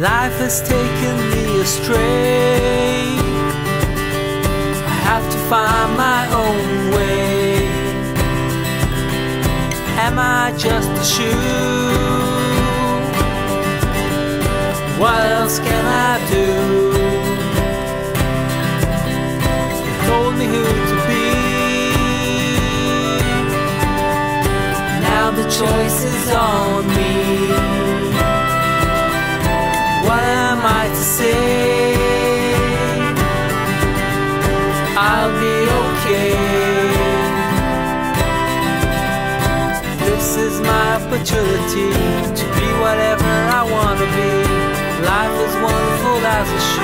Life has taken me astray. I have to find my own way. Am I just a shoe? What else can I do? You told me who to be. Now the choice is on say I'll be okay. This is my opportunity to be whatever I wanna be. Life is wonderful as it should